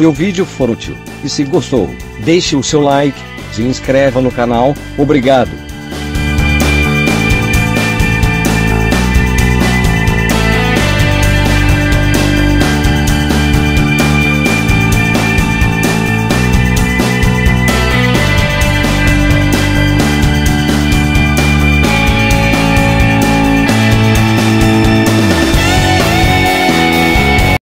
Seu vídeo for útil, e se gostou, deixe o seu like, se inscreva no canal, obrigado.